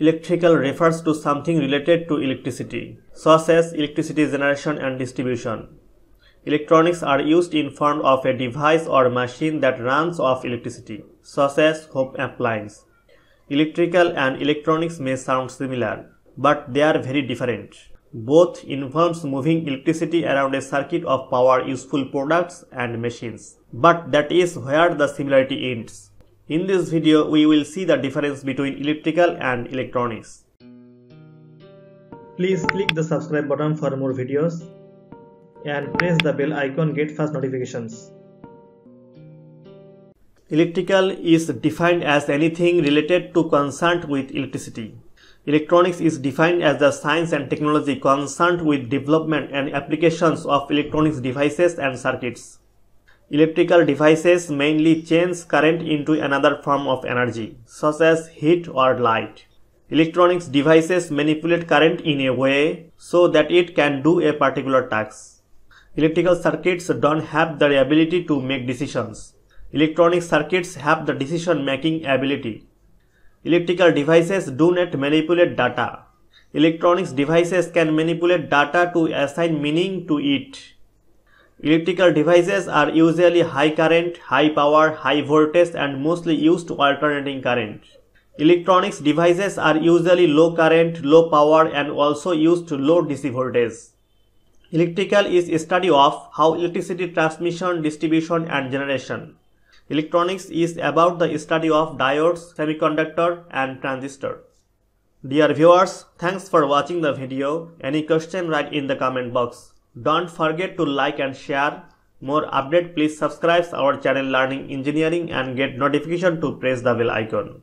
Electrical refers to something related to electricity, such as electricity generation and distribution. Electronics are used in form of a device or machine that runs off electricity, such as home appliance. Electrical and electronics may sound similar, but they are very different. Both involves moving electricity around a circuit of power useful products and machines. But that is where the similarity ends. In this video, we will see the difference between electrical and electronics. Please click the subscribe button for more videos and press the bell icon get fast notifications. Electrical is defined as anything related to concerned with electricity. Electronics is defined as the science and technology concerned with development and applications of electronics devices and circuits. Electrical devices mainly change current into another form of energy, such as heat or light. Electronics devices manipulate current in a way so that it can do a particular task. Electrical circuits don't have the ability to make decisions. Electronic circuits have the decision making ability. Electrical devices do not manipulate data. Electronics devices can manipulate data to assign meaning to it. Electrical devices are usually high current, high power, high voltage and mostly used to alternating current. Electronics devices are usually low current, low power and also used to low DC voltage. Electrical is a study of how electricity transmission, distribution and generation. Electronics is about the study of diodes, semiconductor and transistor. Dear viewers, thanks for watching the video. Any question write in the comment box. Don't forget to like and share. More update please subscribe our channel Learning Engineering and get notification to press the bell icon.